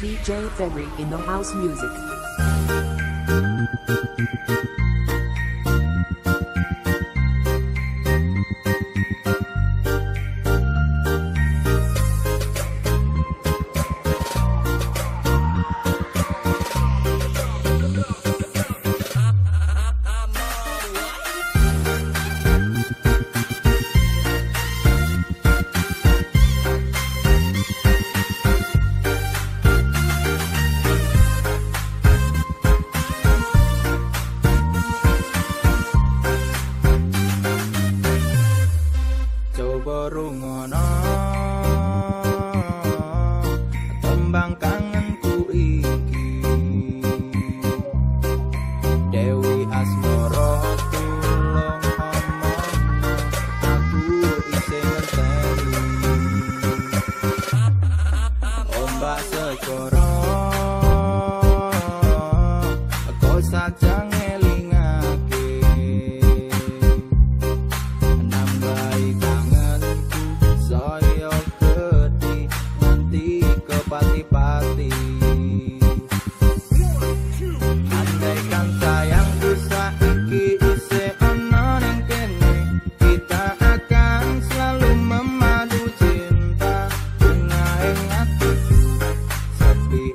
DJ Fenry in the house music. Rungono tembang kangenku iki. Dewi Asmoro tulung omono aku isih ngenteni ombak segoro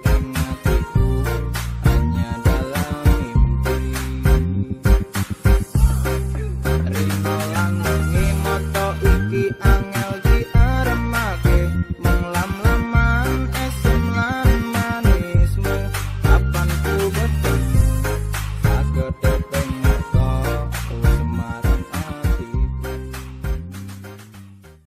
Freedom